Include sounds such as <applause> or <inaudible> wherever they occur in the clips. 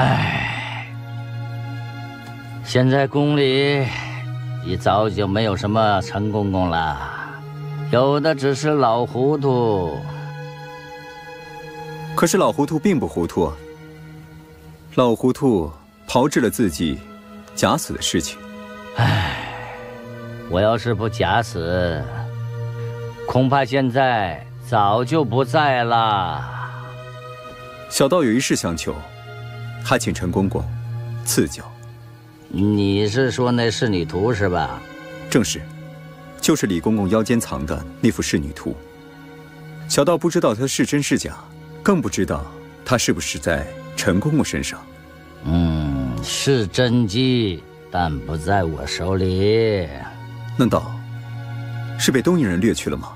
唉，现在宫里已早就没有什么陈公公了，有的只是老糊涂。可是老糊涂并不糊涂，老糊涂炮制了自己假死的事情。唉，我要是不假死，恐怕现在早就不在了。小道有一事相求，还请陈公公赐教。你是说那仕女图是吧？正是，就是李公公腰间藏的那幅仕女图。小道不知道它是真是假。更不知道它是不是在陈公公身上。嗯，是真迹，但不在我手里。难道是被东瀛人掠去了吗？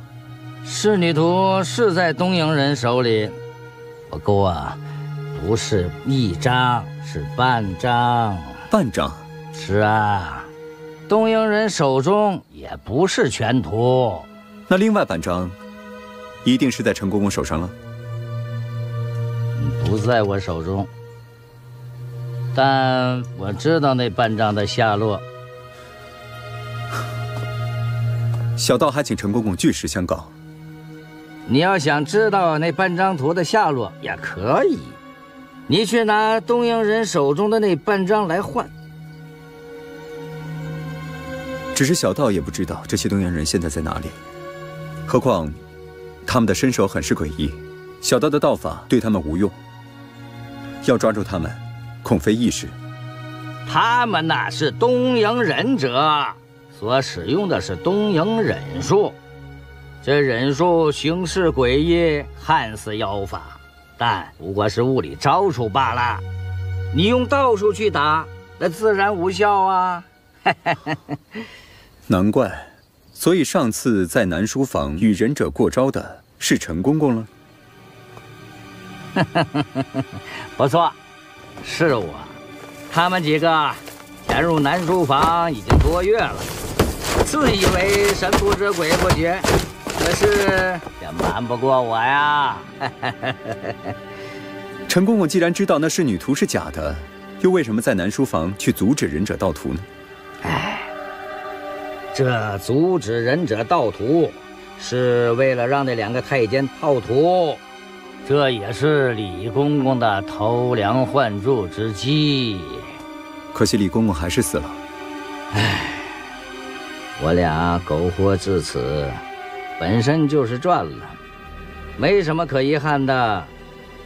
仕女图是在东瀛人手里，不过啊，不是一张，是半张。半张？是啊，东瀛人手中也不是全图。那另外半张，一定是在陈公公手上了。不在我手中，但我知道那半张的下落。小道还请陈公公据实相告。你要想知道那半张图的下落，也可以，你去拿东瀛人手中的那半张来换。只是小道也不知道这些东瀛人现在在哪里，何况他们的身手很是诡异，小道的道法对他们无用。要抓住他们，恐非易事。他们那是东瀛忍者，所使用的是东瀛忍术。这忍术形式诡异，看似妖法，但不过是物理招数罢了。你用道术去打，那自然无效啊！<laughs> 难怪，所以上次在南书房与忍者过招的是陈公公了。<laughs> 不错，是我。他们几个潜入南书房已经多月了，自以为神不知鬼不觉，可是也瞒不过我呀。<laughs> 陈公公既然知道那仕女图是假的，又为什么在南书房去阻止忍者盗图呢？哎，这阻止忍者盗图，是为了让那两个太监套图。这也是李公公的偷梁换柱之计，可惜李公公还是死了。唉，我俩苟活至此，本身就是赚了，没什么可遗憾的。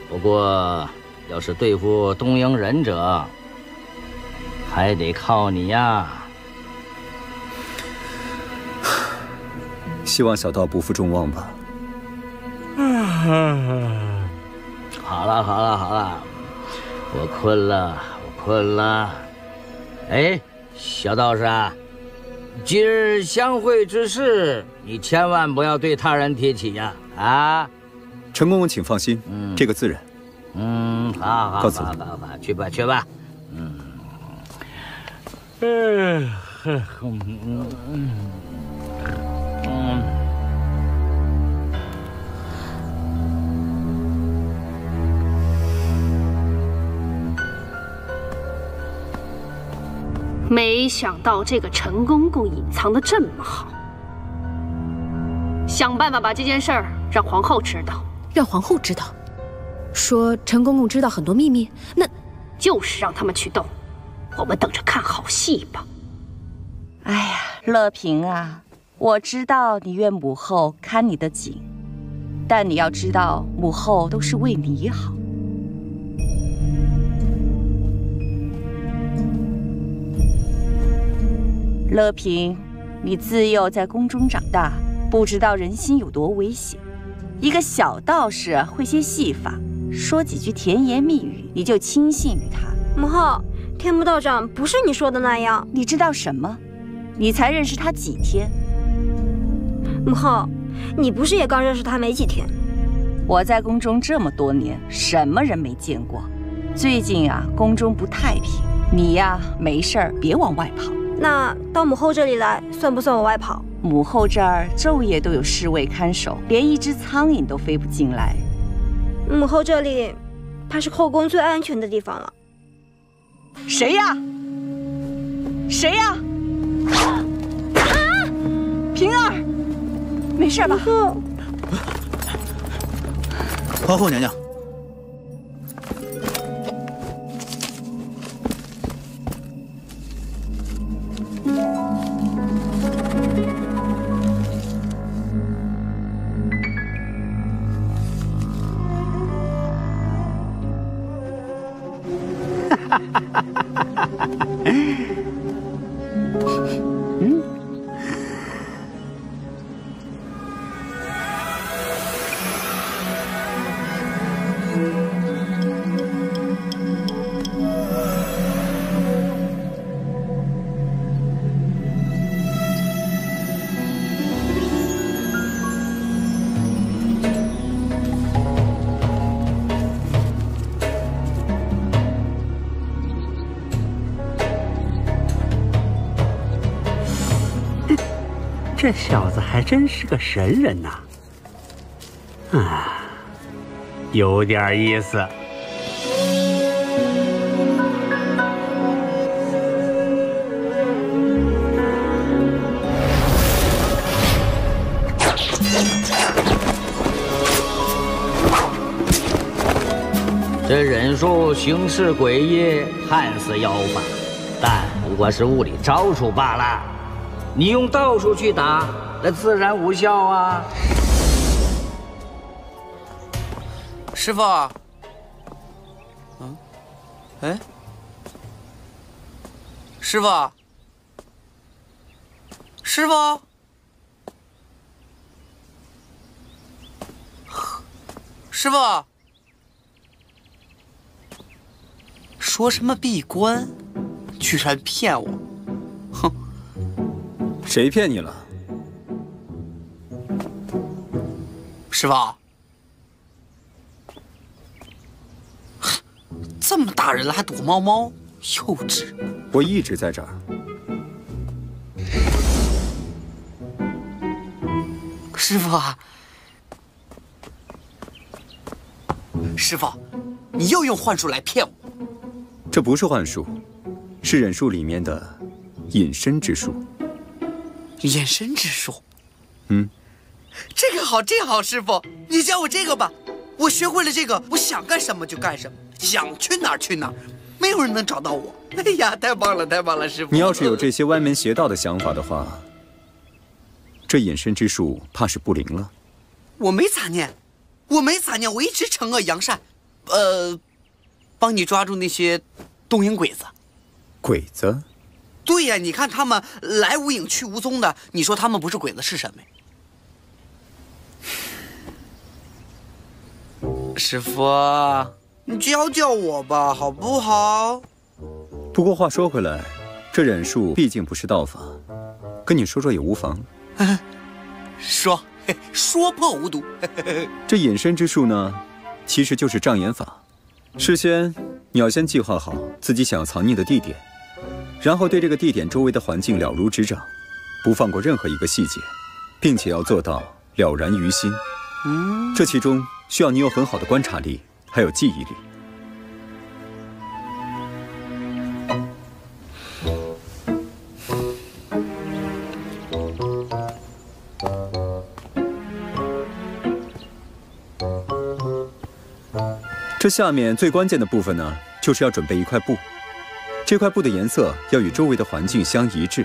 不过，要是对付东瀛忍者，还得靠你呀。<sighs> 希望小道不负众望吧。嗯 <laughs> 好了好了好了，我困了，我困了。哎，小道士啊，今日相会之事，你千万不要对他人提起呀！啊，陈公公，请放心，嗯，这个自然。嗯，好好，告辞了，去吧去吧。嗯，嗯，嗯。嗯。没想到这个陈公公隐藏的这么好，想办法把这件事儿让皇后知道，让皇后知道，说陈公公知道很多秘密，那就是让他们去斗，我们等着看好戏吧。哎呀，乐平啊，我知道你愿母后看你的紧，但你要知道，母后都是为你好。乐平，你自幼在宫中长大，不知道人心有多危险。一个小道士会些戏法，说几句甜言蜜语，你就轻信于他。母后，天目道长不是你说的那样。你知道什么？你才认识他几天？母后，你不是也刚认识他没几天？我在宫中这么多年，什么人没见过？最近啊，宫中不太平，你呀，没事儿别往外跑。那到母后这里来，算不算往外跑？母后这儿昼夜都有侍卫看守，连一只苍蝇都飞不进来。母后这里，怕是后宫最安全的地方了。谁呀？谁呀？啊平儿，没事吧？皇后娘娘。这小子还真是个神人呐！啊，有点意思。这忍术行事诡异，看似妖法，但不过是物理招数罢了。你用道术去打，那自然无效啊！师傅，嗯，哎，师傅，师傅，师傅，说什么闭关，居然骗我！谁骗你了，师傅？这么大人了还躲猫猫，幼稚！我一直在这儿。师傅啊，师傅，你又用幻术来骗我？这不是幻术，是忍术里面的隐身之术。隐身之术，嗯，这个好，这个好，师傅，你教我这个吧。我学会了这个，我想干什么就干什么，想去哪儿去哪儿，没有人能找到我。哎呀，太棒了，太棒了，师傅！你要是有这些歪门邪道的想法的话，这隐身之术怕是不灵了。我没杂念，我没杂念，我一直惩恶扬善，呃，帮你抓住那些东瀛鬼子。鬼子？对呀，你看他们来无影去无踪的，你说他们不是鬼子是什么？师傅，你教教我吧，好不好？不过话说回来，这忍术毕竟不是道法，跟你说说也无妨。<laughs> 说，<laughs> 说破无毒。<laughs> 这隐身之术呢，其实就是障眼法。事先你要先计划好自己想要藏匿的地点。然后对这个地点周围的环境了如指掌，不放过任何一个细节，并且要做到了然于心。这其中需要你有很好的观察力，还有记忆力。这下面最关键的部分呢，就是要准备一块布。这块布的颜色要与周围的环境相一致。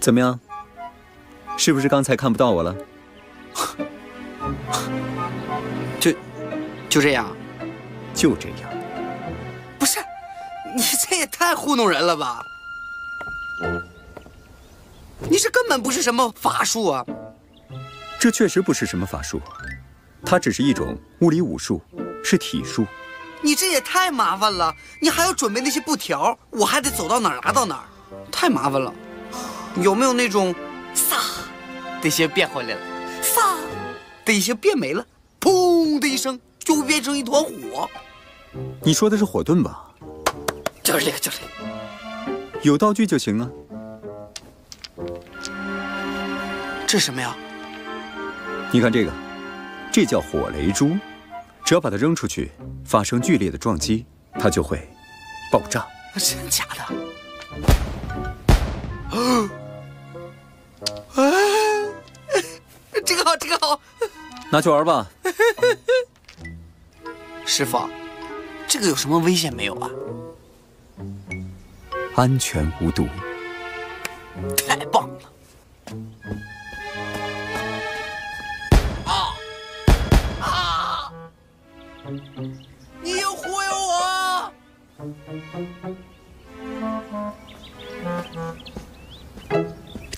怎么样？是不是刚才看不到我了？<laughs> 就就这样？就这样？不是，你这也太糊弄人了吧！你这根本不是什么法术啊！这确实不是什么法术，它只是一种物理武术，是体术。你这也太麻烦了，你还要准备那些布条，我还得走到哪儿拿到哪儿，太麻烦了。有没有那种撒的一些变回来了，撒的一些变没了，砰的一声就会变成一团火？你说的是火遁吧？就是这个，就是这个。有道具就行啊。这什么呀？你看这个，这叫火雷珠，只要把它扔出去，发生剧烈的撞击，它就会爆炸。真假的？啊！这个好，这个好，拿去玩吧。<laughs> 师傅，这个有什么危险没有啊？安全无毒。太棒了！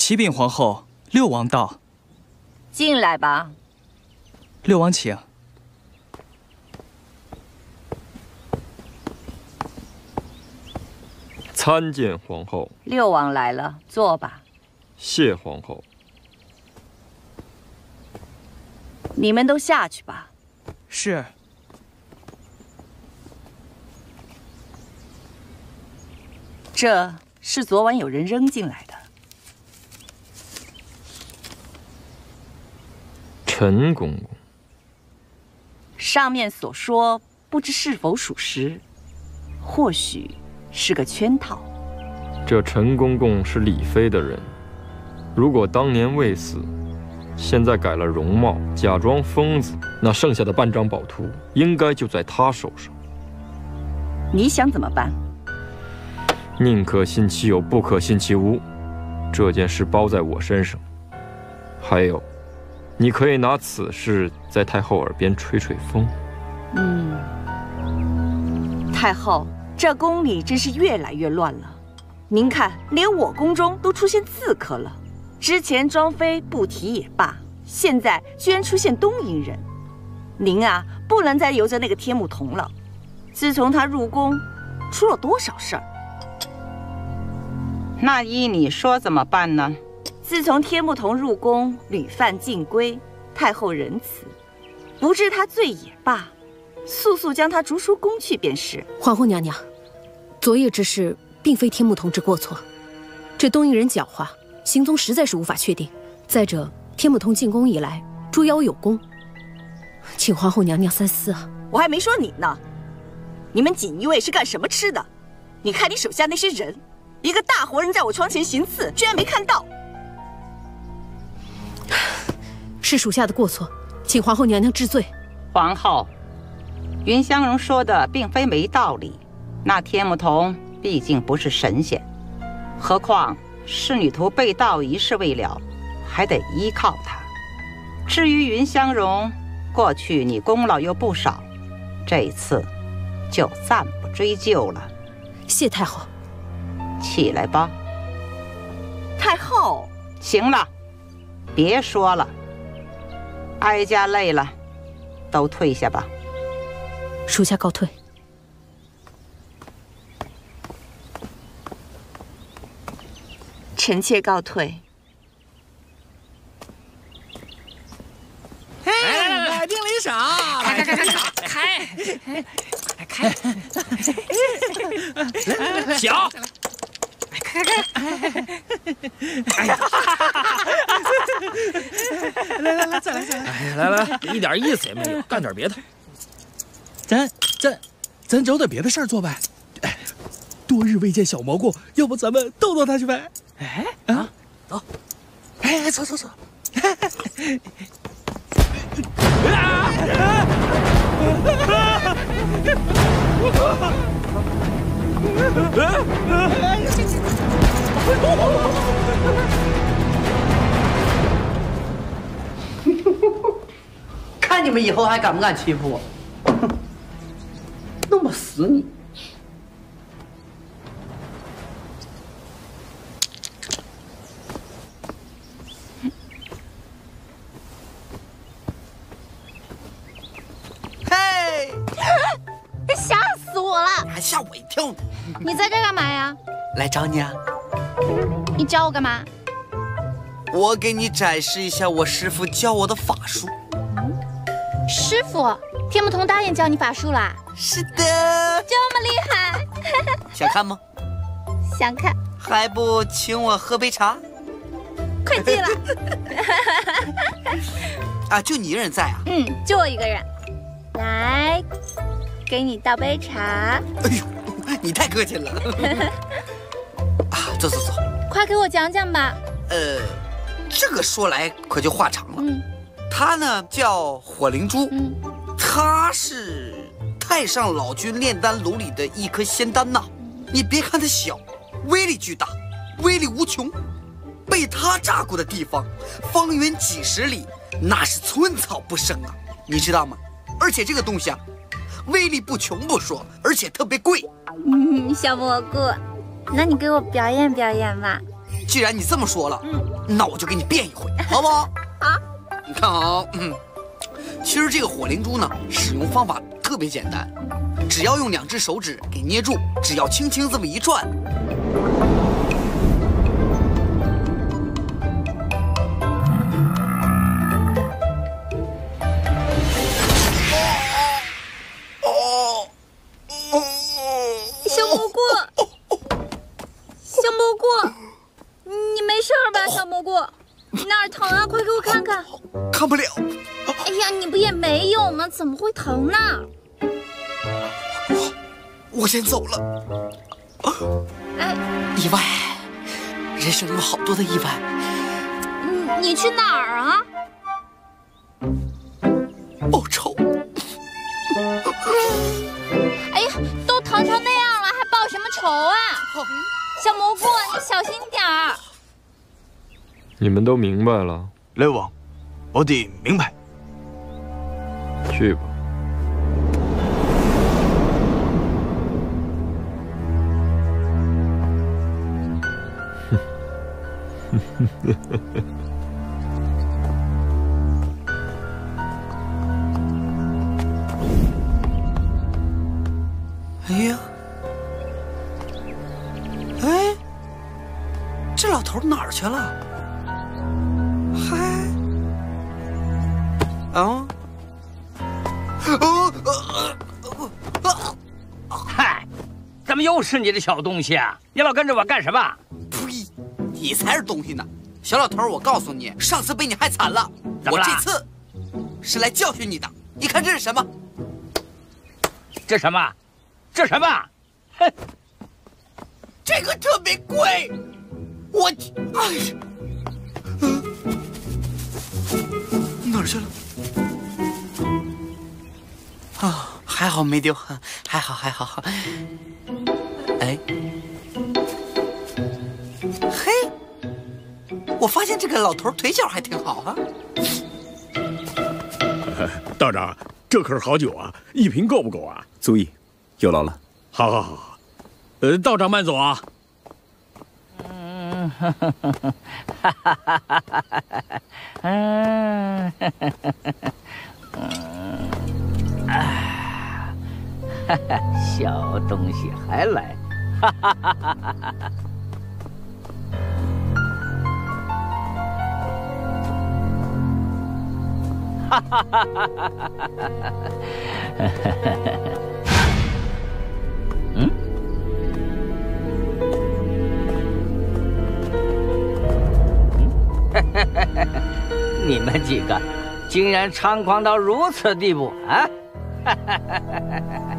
启禀皇后，六王到。进来吧。六王请。参见皇后。六王来了，坐吧。谢皇后。你们都下去吧。是。这是昨晚有人扔进来的。陈公公，上面所说不知是否属实，或许是个圈套。这陈公公是李妃的人，如果当年未死，现在改了容貌，假装疯子，那剩下的半张宝图应该就在他手上。你想怎么办？宁可信其有，不可信其无。这件事包在我身上。还有。你可以拿此事在太后耳边吹吹风。嗯，太后，这宫里真是越来越乱了。您看，连我宫中都出现刺客了。之前庄妃不提也罢，现在居然出现东瀛人。您啊，不能再由着那个天目童了。自从他入宫，出了多少事儿？那依你说怎么办呢？自从天目童入宫，屡犯禁规，太后仁慈，不治他罪也罢，速速将他逐出宫去便是。皇后娘娘，昨夜之事并非天目童之过错，这东瀛人狡猾，行踪实在是无法确定。再者，天目童进宫以来，捉妖有功，请皇后娘娘三思啊！我还没说你呢，你们锦衣卫是干什么吃的？你看你手下那些人，一个大活人在我窗前行刺，居然没看到。是属下的过错，请皇后娘娘治罪。皇后，云香容说的并非没道理。那天目童毕竟不是神仙，何况侍女图被盗一事未了，还得依靠他。至于云香容，过去你功劳又不少，这一次就暂不追究了。谢太后。起来吧。太后，行了。别说了，哀家累了，都退下吧。属下告退。臣妾告退。哎，买冰离手，开开开开开开开，小。<laughs> 开开！哎呀！来来来，再来再来！哎，来来，一点意思也没有，干点别的。咱咱咱找点别的事儿做呗。哎，多日未见小蘑菇，要不咱们逗逗他去呗？哎啊，走！哎，走走走！<laughs> 看你们以后还敢不敢欺负我！弄不死你！嘿！吓死我了！还吓我一跳呢！你在这干嘛呀？来找你啊！你找我干嘛？我给你展示一下我师傅教我的法术。师傅，天目童答应教你法术啦？是的。这么厉害！想看吗？想看。还不请我喝杯茶？快进来。<laughs> 啊，就你一个人在啊？嗯，就我一个人。来，给你倒杯茶。哎呦，你太客气了。<laughs> 啊，走走走，快给我讲讲吧。呃，这个说来可就话长了。嗯，他呢叫火灵珠，嗯，他是太上老君炼丹炉里的一颗仙丹呐。你别看它小，威力巨大，威力无穷。被他炸过的地方，方圆几十里那是寸草不生啊，你知道吗？而且这个东西啊，威力不穷不说，而且特别贵。嗯，小蘑菇，那你给我表演表演吧。既然你这么说了，嗯，那我就给你变一回，<laughs> 好不好？好。你看啊，嗯，其实这个火灵珠呢，使用方法特别简单，只要用两只手指给捏住，只要轻轻这么一转。先走了。哎，意外，人生有好多的意外。你你去哪儿啊？报仇。哎呀，都疼成那样了，还报什么仇啊？小蘑菇，你小心点儿。你们都明白了？雷王，我得明白。去吧。<laughs> 哎呀，哎，这老头哪儿去了？嗨，啊，嗨，怎么又是你的小东西啊？你老跟着我干什么？呸！你才是东西呢，小老头！我告诉你，上次被你害惨了，我这次是来教训你的。你看这是什么？这什么？这什么？哼！这个特别贵，我哎呀，嗯哪儿去了？啊，还好没丢，还好还好。哎，我发现这个老头腿脚还挺好啊。<laughs> 道长，这可是好酒啊，一瓶够不够啊？足以。有劳了，好，好，好，呃，道长慢走啊。<laughs> 嗯，哈哈哈哈哈哈哈哈，嗯，嗯，啊，哈哈，小东西还来，哈哈哈哈哈哈。哈哈哈哈哈哈！你们几个竟然猖狂到如此地步啊！妈。<laughs>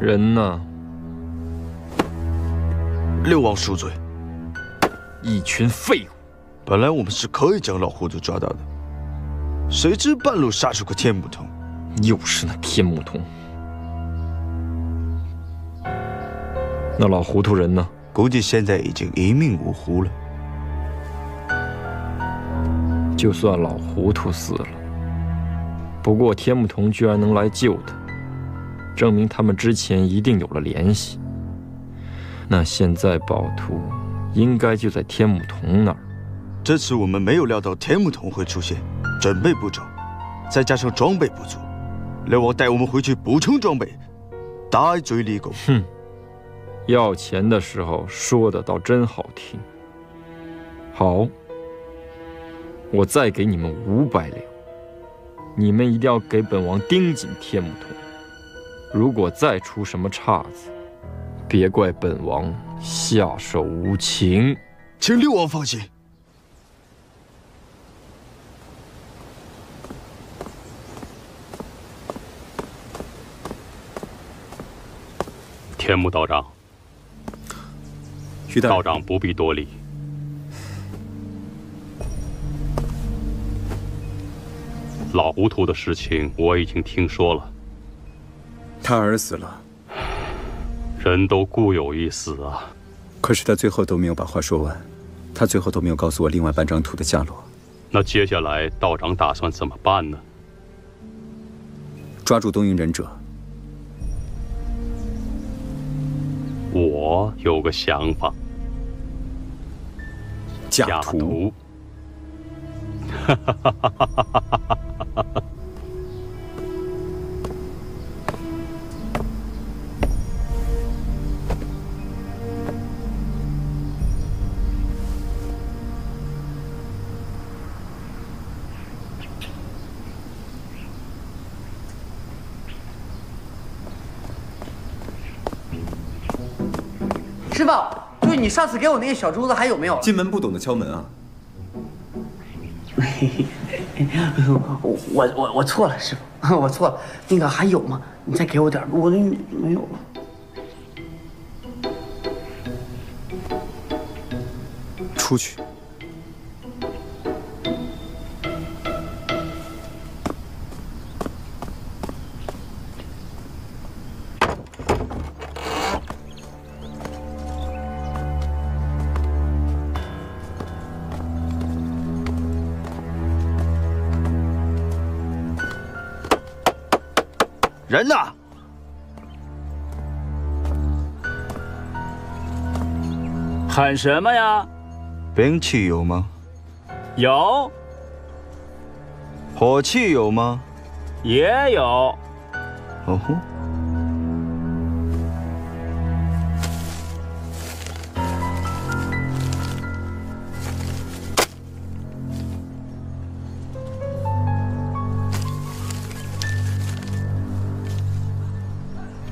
人呢？六王恕罪，一群废物。本来我们是可以将老糊涂抓到的，谁知半路杀出个天目通，又是那天目通。那老糊涂人呢？估计现在已经一命呜呼了。就算老糊涂死了，不过天目童居然能来救他，证明他们之前一定有了联系。那现在宝图应该就在天目童那儿。这次我们没有料到天目童会出现，准备不周，再加上装备不足，六王带我们回去补充装备，大嘴立功。哼，要钱的时候说的倒真好听。好，我再给你们五百两，你们一定要给本王盯紧天目童。如果再出什么岔子，别怪本王下手无情。请六王放心。天目道长，徐道长不必多礼。老糊涂的事情我已经听说了，他儿死了，人都固有一死啊。可是他最后都没有把话说完，他最后都没有告诉我另外半张图的下落。那接下来道长打算怎么办呢？抓住东瀛忍者。我有个想法。假图。哈哈哈哈哈哈！你上次给我那个小珠子还有没有？进门不懂得敲门啊！<laughs> 我我我错了，师傅，我错了。那个还有吗？你再给我点，我那没有了。出去。喊什么呀？兵器有吗？有。火器有吗？也有。哦吼。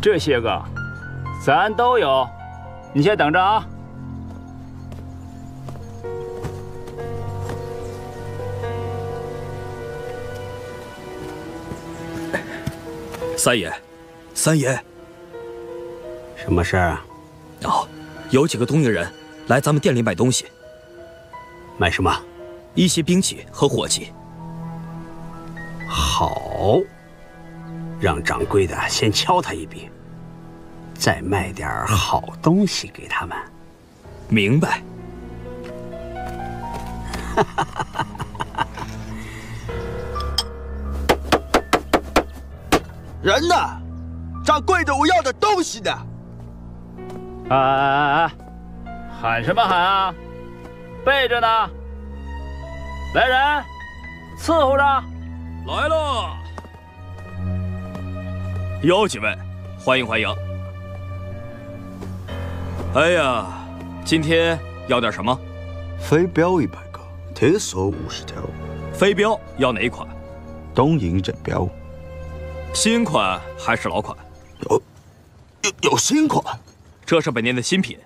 这些个，咱都有。你先等着啊。三爷，三爷，什么事儿啊？哦，有几个东营人来咱们店里买东西。买什么？一些兵器和火器。好，让掌柜的先敲他一笔，再卖点好东西给他们。明白。<laughs> 人呢？掌柜的，我要的东西呢？哎哎哎哎！喊什么喊啊？备着呢。来人，伺候着。来了。有几位，欢迎欢迎。哎呀，今天要点什么？飞镖一百个，铁索五十条。飞镖要哪一款？东瀛忍镖。新款还是老款？有，有有新款。这是本店的新品，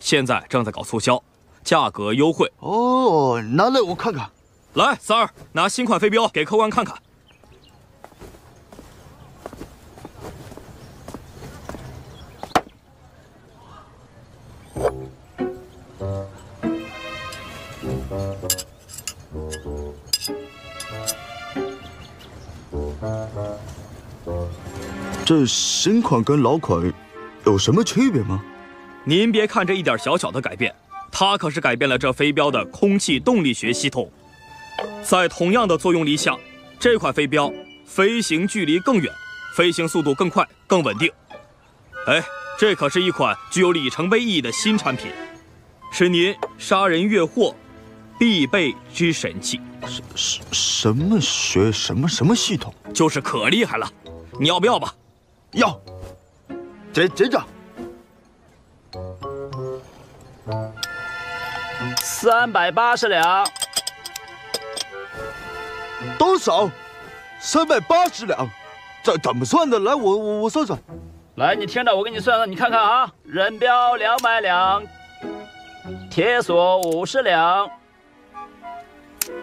现在正在搞促销，价格优惠。哦，拿来我看看。来，三儿，拿新款飞镖给客官看看。这新款跟老款有什么区别吗？您别看这一点小小的改变，它可是改变了这飞镖的空气动力学系统。在同样的作用力下，这款飞镖飞行距离更远，飞行速度更快、更稳定。哎，这可是一款具有里程碑意义的新产品，是您杀人越货必备之神器。什什什么学什么什么系统？就是可厉害了，你要不要吧？要，结结账。三百八十两。多少？三百八十两。这怎么算的？来，我我我算算。来，你听着，我给你算算，你看看啊。人标两百两，铁锁五十两，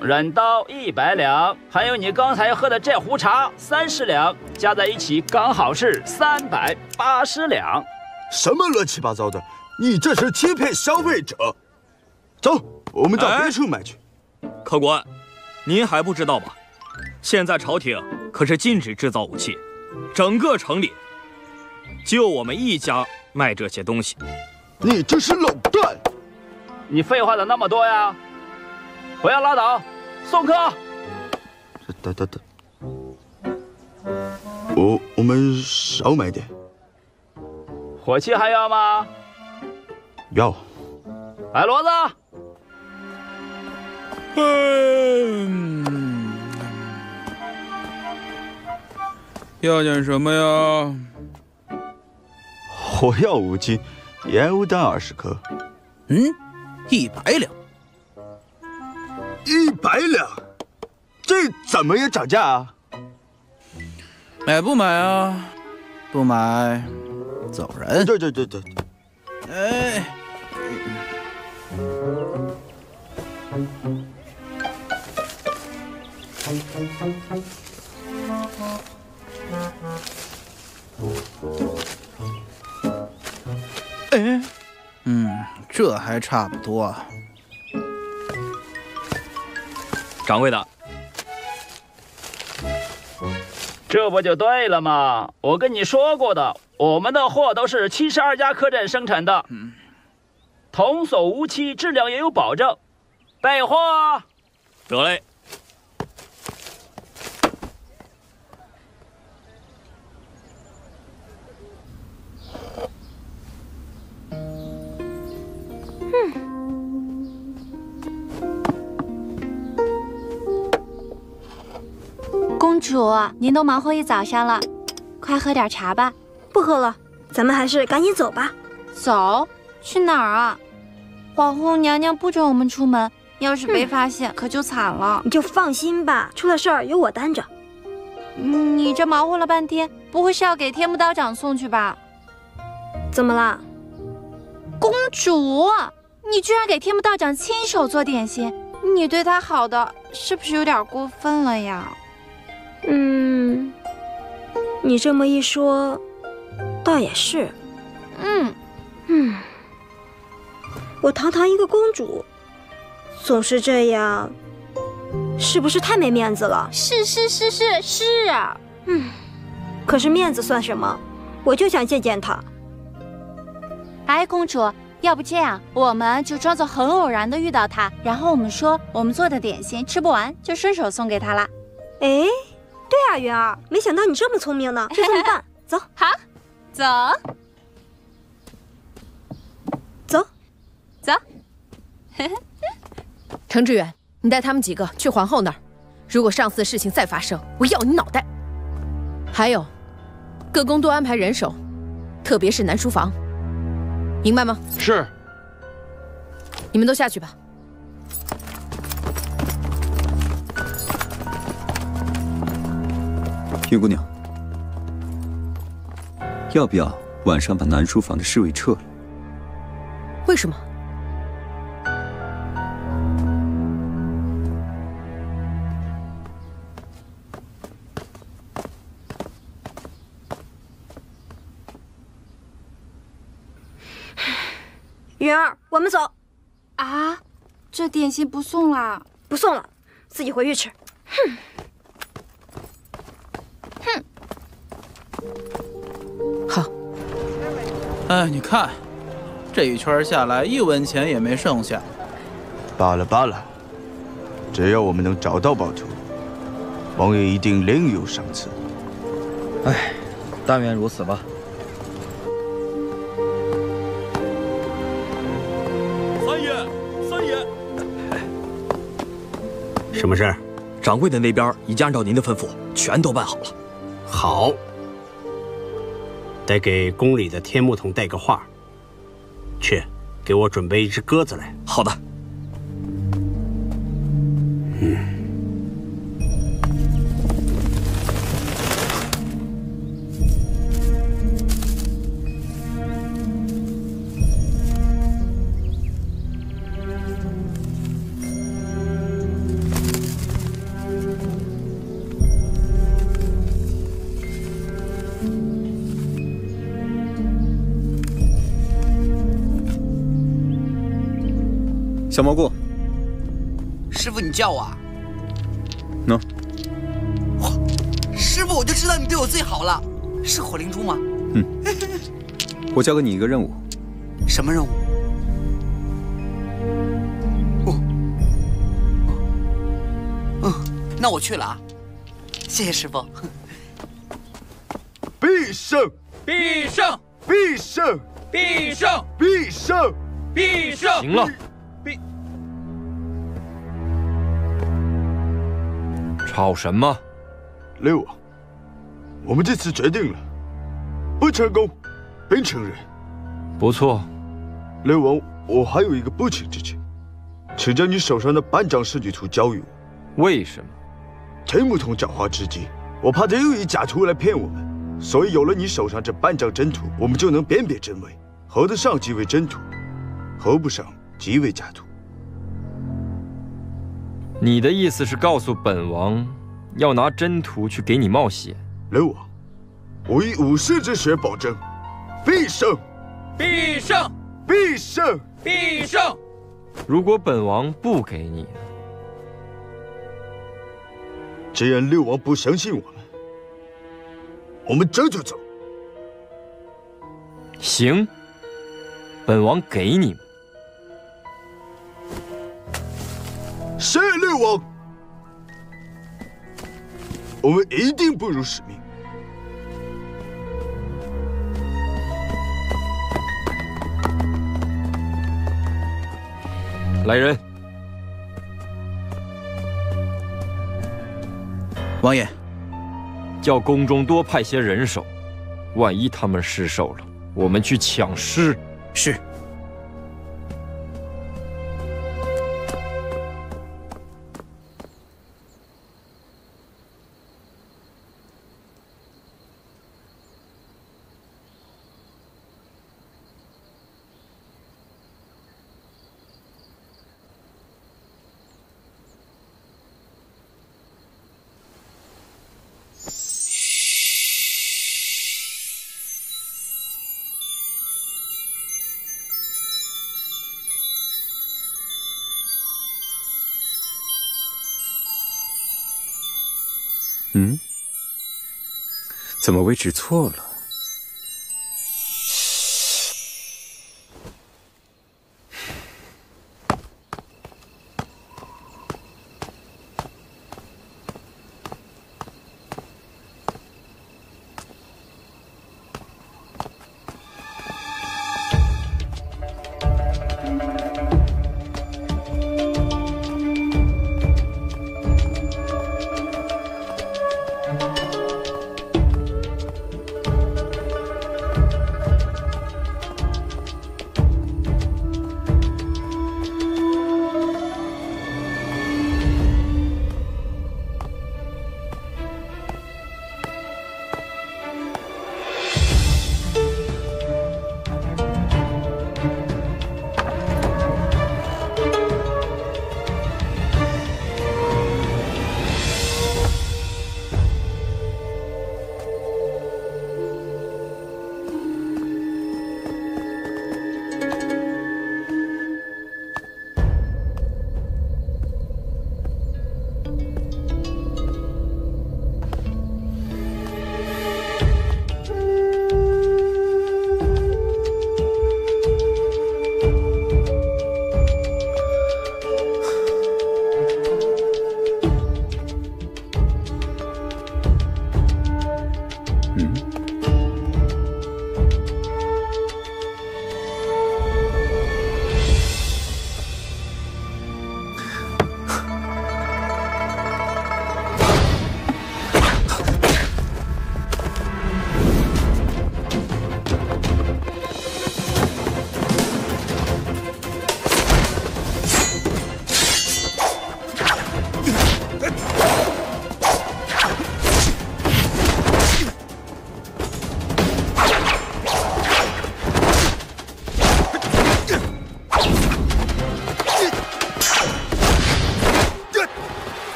忍刀一百两，还有你刚才喝的这壶茶三十两，加在一起刚好是三百八十两。什么乱七八糟的？你这是欺骗消费者！走，我们到别处买去。客官，您还不知道吧？现在朝廷可是禁止制造武器，整个城里就我们一家卖这些东西。你这是垄断！你废话咋那么多呀？不要拉倒，送客。等等等，我我们少买点。火器还要吗？要。白骡子。嗯，要点什么呀？火药五斤烟雾弹二十颗。嗯，一百两。一百两，这怎么也涨价啊？买不买啊？不买，走人。对对对对。哎。哎，嗯，这还差不多。掌柜的，这不就对了吗？我跟你说过的，我们的货都是七十二家客栈生产的，童叟无欺，质量也有保证。备货。得嘞。公主，您都忙活一早上了，快喝点茶吧。不喝了，咱们还是赶紧走吧。走？去哪儿啊？皇后娘娘不准我们出门，要是被发现，可就惨了。你就放心吧，出了事儿有我担着。你这忙活了半天，不会是要给天目道长送去吧？怎么了？公主，你居然给天目道长亲手做点心，你对他好的是不是有点过分了呀？嗯，你这么一说，倒也是。嗯嗯，我堂堂一个公主，总是这样，是不是太没面子了？是是是是是啊。嗯，可是面子算什么？我就想见见他。哎，公主，要不这样，我们就装作很偶然的遇到他，然后我们说我们做的点心吃不完，就顺手送给他了。哎。对啊，云儿，没想到你这么聪明呢，<laughs> 就这么办。走，好，走，走，走。<laughs> 程志远，你带他们几个去皇后那儿。如果上次的事情再发生，我要你脑袋。还有，各宫多安排人手，特别是南书房，明白吗？是。你们都下去吧。云姑娘，要不要晚上把南书房的侍卫撤了？为什么？云儿，我们走。啊，这点心不送了，不送了，自己回去吃。哼。哎，你看，这一圈下来，一文钱也没剩下。罢了罢了，只要我们能找到宝图，王爷一定另有赏赐。哎，但愿如此吧。三爷，三爷，什么事？掌柜的那边已经按照您的吩咐，全都办好了。好。得给宫里的天木童带个话，去给我准备一只鸽子来。好的。嗯。小蘑菇，师傅，你叫我？啊？喏。师傅，我就知道你对我最好了。是火灵珠吗？嗯。我交给你一个任务。什么任务？哦。嗯，那我去了啊。谢谢师傅。必胜！必胜！必胜！必胜！必胜！必胜！行了。吵什么？六王，我们这次决定了，不成功，便承认。不错。六王，我还有一个不情之请，请将你手上的半张仕女图交予我。为什么？天木童狡猾之极，我怕他又以假图来骗我们，所以有了你手上这半张真图，我们就能辨别真伪，合得上即为真图，合不上即为假图。你的意思是告诉本王，要拿真图去给你冒险？六王，我以武士之血保证，必胜！必胜！必胜！必胜！如果本王不给你呢？既然六王不相信我们，我们这就走。行，本王给你们。谢六王，我们一定不辱使命。来人，王爷，叫宫中多派些人手，万一他们失手了，我们去抢尸。是。怎么位置错了？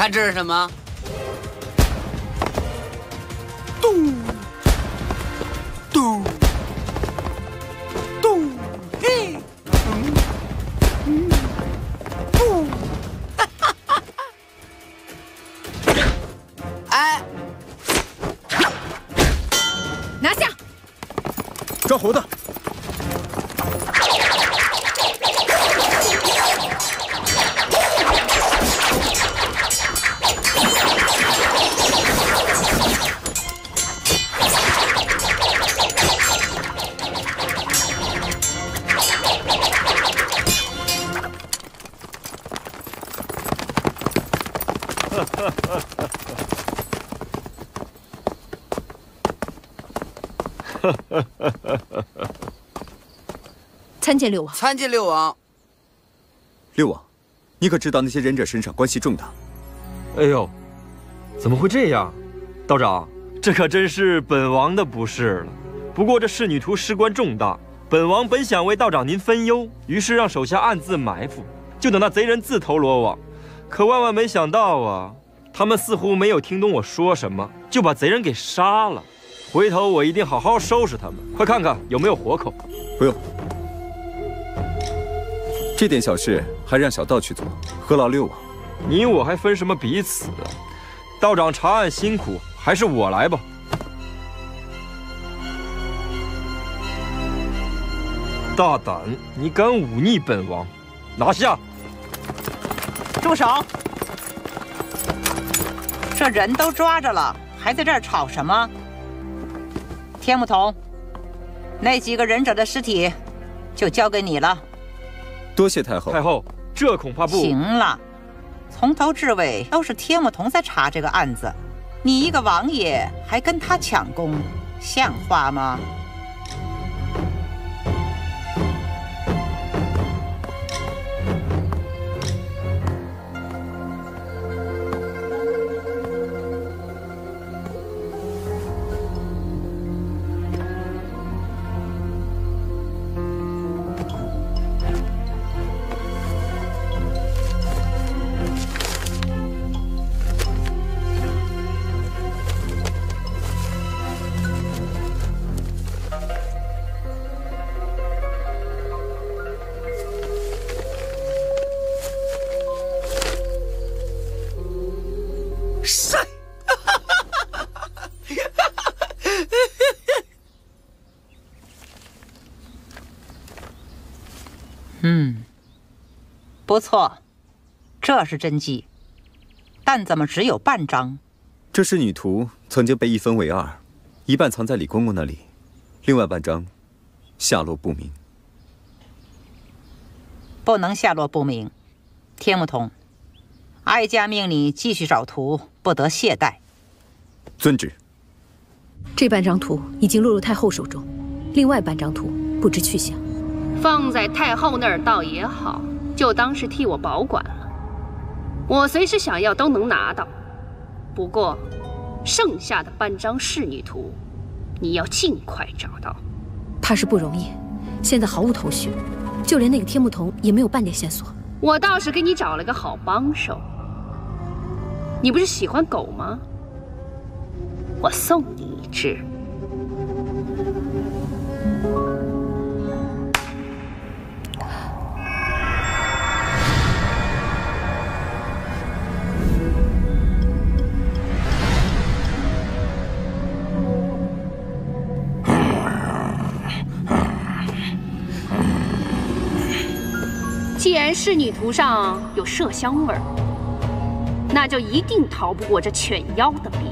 看这是什么？见六王。参见六王。六王，你可知道那些忍者身上关系重大？哎呦，怎么会这样？道长，这可真是本王的不是了。不过这侍女图事关重大，本王本想为道长您分忧，于是让手下暗自埋伏，就等那贼人自投罗网。可万万没想到啊，他们似乎没有听懂我说什么，就把贼人给杀了。回头我一定好好收拾他们，快看看有没有活口。不用，这点小事还让小道去做，何劳六王？你我还分什么彼此啊？道长查案辛苦，还是我来吧。大胆，你敢忤逆本王，拿下！住手！这人都抓着了，还在这儿吵什么？天木童，那几个忍者的尸体就交给你了。多谢太后。太后，这恐怕不行了。从头至尾都是天木童在查这个案子，你一个王爷还跟他抢功，像话吗？不错，这是真迹，但怎么只有半张？这是女图曾经被一分为二，一半藏在李公公那里，另外半张下落不明。不能下落不明。天木童，哀家命你继续找图，不得懈怠。遵旨。这半张图已经落入太后手中，另外半张图不知去向。放在太后那儿倒也好，就当是替我保管了。我随时想要都能拿到。不过，剩下的半张仕女图，你要尽快找到。怕是不容易，现在毫无头绪，就连那个天木童也没有半点线索。我倒是给你找了个好帮手。你不是喜欢狗吗？我送你一只。上有麝香味儿，那就一定逃不过这犬妖的鼻。